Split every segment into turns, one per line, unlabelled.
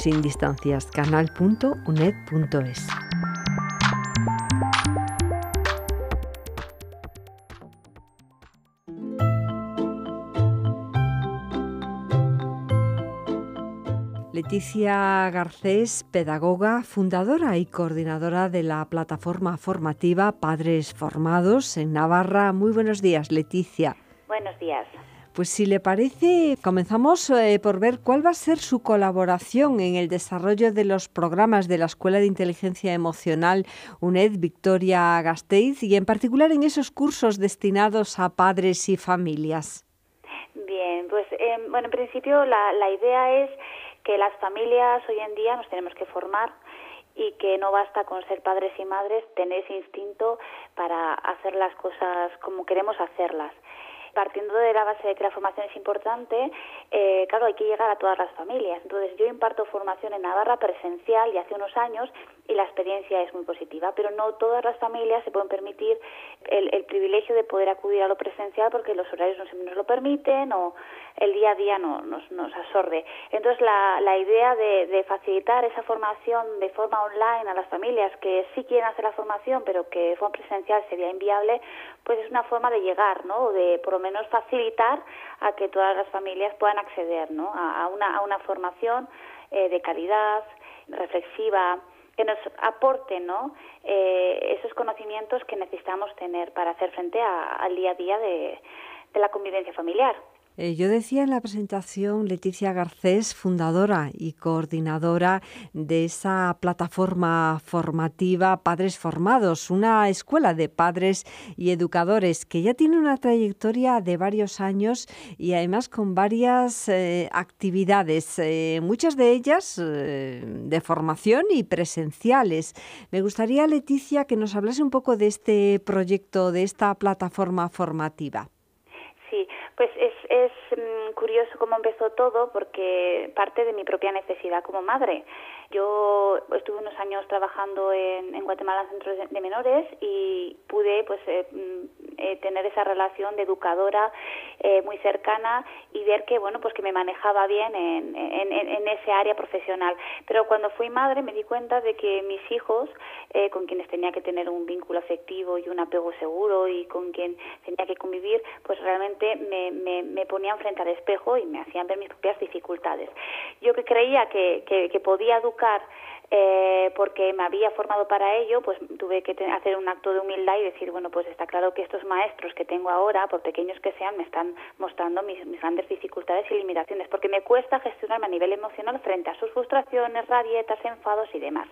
sin distancias, canal.uned.es. Leticia Garcés, pedagoga, fundadora y coordinadora de la plataforma formativa Padres Formados en Navarra. Muy buenos días, Leticia.
Buenos días.
Pues si le parece, comenzamos eh, por ver cuál va a ser su colaboración en el desarrollo de los programas de la Escuela de Inteligencia Emocional UNED Victoria Gasteiz y en particular en esos cursos destinados a padres y familias.
Bien, pues em, bueno, en principio la, la idea es que las familias hoy en día nos tenemos que formar y que no basta con ser padres y madres, tener instinto para hacer las cosas como queremos hacerlas partiendo de la base de que la formación es importante, eh, claro, hay que llegar a todas las familias. Entonces, yo imparto formación en Navarra presencial y hace unos años y la experiencia es muy positiva, pero no todas las familias se pueden permitir el, privilegio de poder acudir a lo presencial porque los horarios no siempre nos lo permiten o el día a día no, nos, nos absorbe. Entonces, la, la idea de, de facilitar esa formación de forma online a las familias que sí quieren hacer la formación, pero que de forma presencial sería inviable, pues es una forma de llegar, ¿no? De por lo menos facilitar a que todas las familias puedan acceder, ¿no? A, una, a una formación eh, de calidad, reflexiva, que nos aporte ¿no? Eh, esos conocimientos que necesitamos tener para hacer frente al día a día de la convivencia familiar.
Eh, yo decía en la presentación Leticia Garcés, fundadora y coordinadora de esa plataforma formativa Padres Formados, una escuela de padres y educadores que ya tiene una trayectoria de varios años y además con varias eh, actividades, eh, muchas de ellas de formación y presenciales. Me gustaría, Leticia, que nos hablase un poco de este proyecto, de esta plataforma formativa.
Sí, pues es, es curioso cómo empezó todo porque parte de mi propia necesidad como madre. Yo estuve unos años trabajando en, Guatemala en centros de, menores y pude pues eh, mm, eh, tener esa relación de educadora eh, muy cercana y ver que bueno pues que me manejaba bien en, en, en, ese área profesional. Pero cuando fui madre me di cuenta de que mis hijos, con quienes tenía que tener un vínculo afectivo y un apego seguro y con quien tenía que convivir, pues realmente me, me, me ponían frente al espejo y me hacían ver mis propias dificultades. Yo que creía que, que, que podía educar eh, porque me había formado para ello, pues tuve que hacer un acto de humildad y decir, bueno, pues está claro que estos maestros que tengo ahora, por pequeños que sean, me están mostrando mis, grandes dificultades y limitaciones, porque me cuesta gestionarme a nivel emocional frente a sus frustraciones, rabietas, enfados y demás.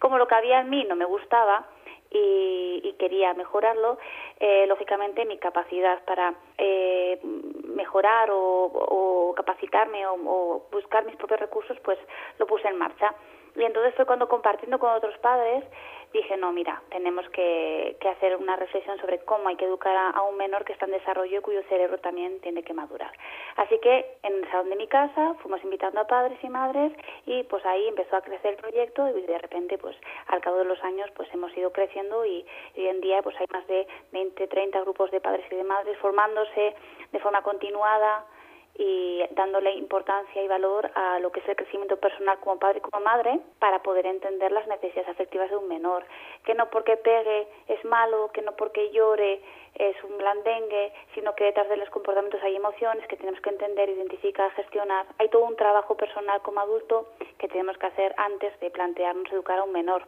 Como lo que había en mí no me gustaba, y, quería mejorarlo, eh, lógicamente mi capacidad para eh, mejorar o, capacitarme o, buscar mis propios recursos, pues lo puse en marcha. Y entonces fue cuando compartiendo con otros padres dije, no, mira, tenemos que, hacer una reflexión sobre cómo hay que educar a, un menor que está en desarrollo y cuyo cerebro también tiene que madurar. Así que en el salón de mi casa fuimos invitando a padres y madres y pues ahí empezó a crecer el proyecto y de repente pues al cabo de los años pues hemos ido creciendo y hoy en día pues hay más de 20, 30 grupos de padres y de madres formándose de forma continuada y dándole importancia y valor a lo que es el crecimiento personal como padre y como madre para poder entender las necesidades afectivas de un menor. Que no porque pegue es malo, que no porque llore es un blandengue, sino que detrás de los comportamientos hay emociones que tenemos que entender, identificar, gestionar. Hay todo un trabajo personal como adulto que tenemos que hacer antes de plantearnos educar a un menor.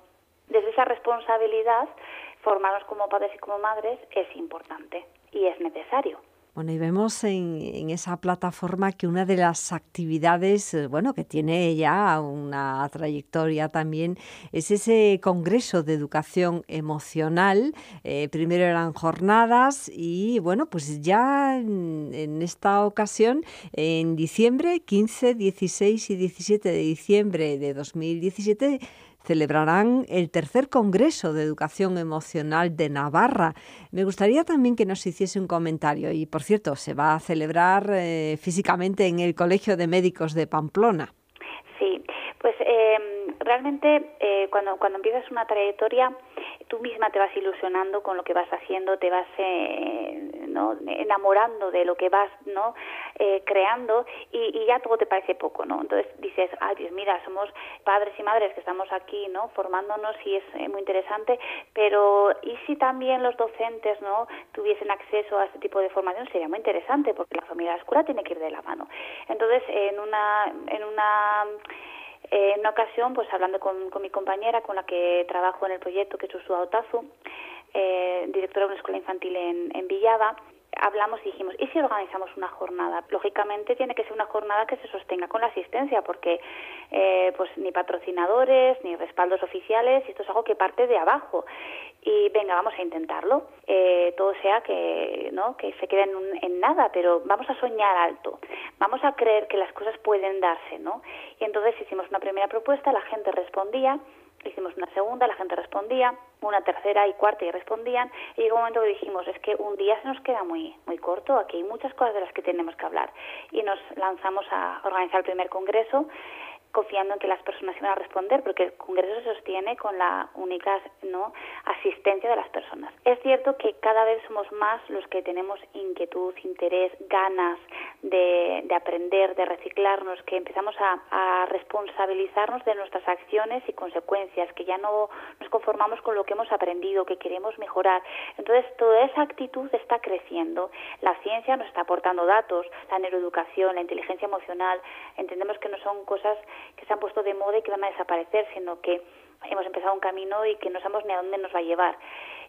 Desde esa responsabilidad, formarnos como padres y como madres es importante y es necesario.
Bueno, y vemos en, esa plataforma que una de las actividades, eh, bueno, que tiene ya una trayectoria también, es ese Congreso de Educación Emocional. Eh, primero eran jornadas y, bueno, pues ya en, en, esta ocasión, en diciembre, 15, 16 y 17 de diciembre de 2017, celebrarán el tercer Congreso de Educación Emocional de Navarra. Me gustaría también que nos hiciese un comentario y, por cierto, se va a celebrar eh, físicamente en el Colegio de Médicos de Pamplona.
Sí, pues em, realmente eh, cuando, cuando empiezas una trayectoria, tú misma te vas ilusionando con lo que vas haciendo, te vas eh, ¿no? enamorando de lo que vas ¿no? Eh, creando y, ya todo te parece poco, ¿no? Entonces dices, ay Dios, mira, somos padres y madres que estamos aquí, ¿no? Formándonos y es muy interesante, pero ¿y si también los docentes, ¿no? Tuviesen acceso a este tipo de formación sería muy interesante porque la familia de la escuela tiene que ir de la mano. Entonces, en una, en una en una ocasión, pues hablando con, con, mi compañera con la que trabajo en el proyecto, que es Usua Otazu, eh, directora de una escuela infantil en, en Villava, hablamos y dijimos, ¿y si organizamos una jornada? Lógicamente tiene que ser una jornada que se sostenga con la asistencia, porque eh, pues ni patrocinadores, ni respaldos oficiales, esto es algo que parte de abajo. Y venga, vamos a intentarlo. Eh, todo sea que, ¿no? que se quede en, en, nada, pero vamos a soñar alto. Vamos a creer que las cosas pueden darse, ¿no? Y entonces hicimos una primera propuesta, la gente respondía, hicimos una segunda, la gente respondía, una tercera y cuarta y respondían, y llegó un momento que dijimos, es que un día se nos queda muy, muy corto, aquí hay muchas cosas de las que tenemos que hablar, y nos lanzamos a organizar el primer congreso, confiando en que las personas iban a responder, porque el Congreso se sostiene con la única ¿no? asistencia de las personas. Es cierto que cada vez somos más los que tenemos inquietud, interés, ganas de, aprender, de reciclarnos, que empezamos a, responsabilizarnos de nuestras acciones y consecuencias, que ya no nos conformamos con lo que hemos aprendido, que queremos mejorar. Entonces, toda esa actitud está creciendo. La ciencia nos está aportando datos, la neuroeducación, la inteligencia emocional. Entendemos que no son cosas que se han puesto de moda y que van a desaparecer, sino que hemos empezado un camino y que no sabemos ni a dónde nos va a llevar.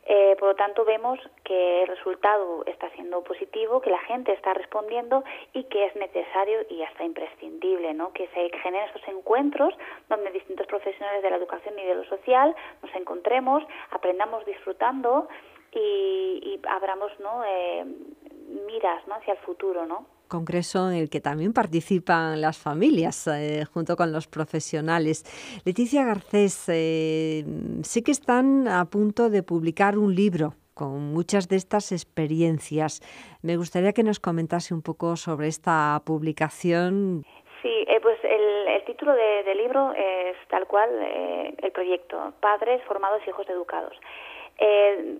Eh, por lo tanto, vemos que el resultado está siendo positivo, que la gente está respondiendo y que es necesario y hasta imprescindible ¿no? que se generen estos encuentros donde distintos profesionales de la educación y de lo social nos encontremos, aprendamos disfrutando y, y abramos ¿no? Eh, miras ¿no? hacia el futuro. ¿no?
Congreso en el que también participan las familias eh, junto con los profesionales. Leticia Garcés, eh, sé que están a punto de publicar un libro con muchas de estas experiencias. Me gustaría que nos comentase un poco sobre esta publicación.
Sí, eh, pues el, título del libro es tal cual el proyecto, Padres formados hijos educados. Eh,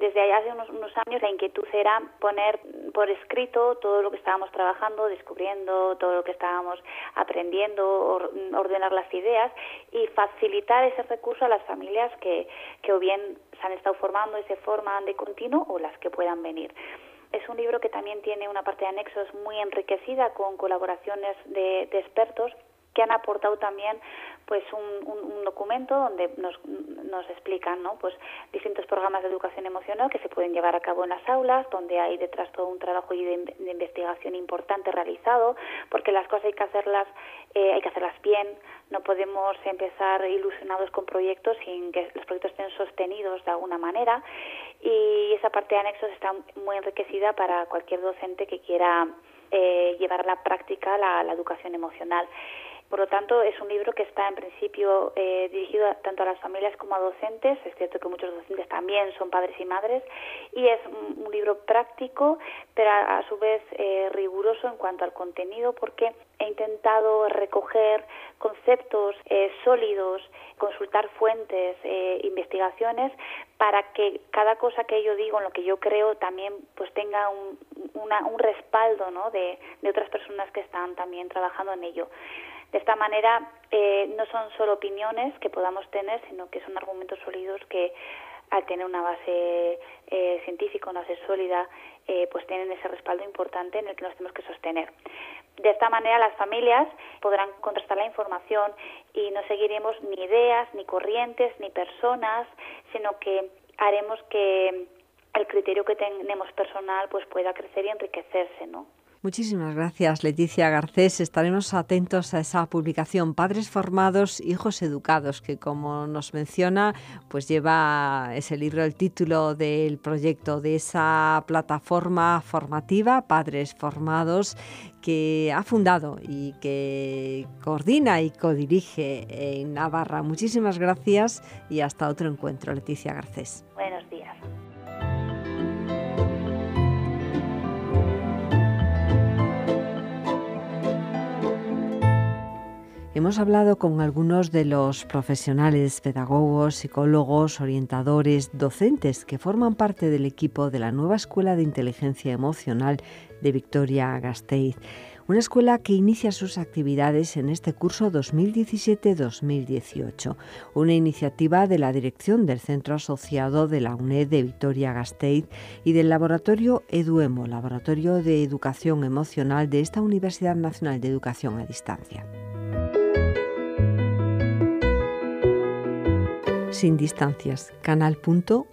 desde hace unos, unos, años la inquietud era poner por escrito todo lo que estábamos trabajando, descubriendo todo lo que estábamos aprendiendo, ordenar las ideas y facilitar ese recurso a las familias que, que o bien se han estado formando y se forman de continuo o las que puedan venir. Es un libro que también tiene una parte de anexos muy enriquecida con colaboraciones de, de expertos que han aportado también pues un, un, documento donde nos, nos explican ¿no? pues distintos programas de educación emocional que se pueden llevar a cabo en las aulas, donde hay detrás todo un trabajo de, investigación importante realizado, porque las cosas hay que hacerlas, eh, hay que hacerlas bien, no podemos empezar ilusionados con proyectos sin que los proyectos estén sostenidos de alguna manera y esa parte de anexos está muy enriquecida para cualquier docente que quiera eh, llevar a la práctica la educación emocional. Por lo tanto, es un libro que está en principio eh, dirigido tanto a las familias como a docentes. Es cierto que muchos docentes también son padres y madres. Y es un, libro práctico, pero a, su vez eh, riguroso en cuanto al contenido, porque he intentado recoger conceptos eh, sólidos, consultar fuentes, investigaciones, para que cada cosa que yo digo, en lo que yo creo, también pues tenga un, un respaldo ¿no? de, de otras personas que están también trabajando en ello. De esta manera, eh, no son solo opiniones que podamos tener, sino que son argumentos sólidos que, al tener una base eh, científica, una base sólida, eh, pues tienen ese respaldo importante en el que nos tenemos que sostener. De esta manera, las familias podrán contrastar la información y no seguiremos ni ideas, ni corrientes, ni personas, sino que haremos que el criterio que tenemos personal pues pueda crecer y enriquecerse, ¿no?
Muchísimas gracias, Leticia Garcés. Estaremos atentos a esa publicación Padres formados, hijos educados, que como nos menciona, pues lleva ese libro el título del proyecto de esa plataforma formativa Padres formados que ha fundado y que coordina y codirige en Navarra. Muchísimas gracias y hasta otro encuentro, Leticia Garcés. Hemos hablado con algunos de los profesionales, pedagogos, psicólogos, orientadores, docentes que forman parte del equipo de la nueva Escuela de Inteligencia Emocional de Victoria Gasteiz. Una escuela que inicia sus actividades en este curso 2017-2018, una iniciativa de la dirección del Centro Asociado de la UNED de Victoria Gasteiz y del Laboratorio EDUEMO, Laboratorio de Educación Emocional de esta Universidad Nacional de Educación a Distancia. Sin distancias, canal.uned.es.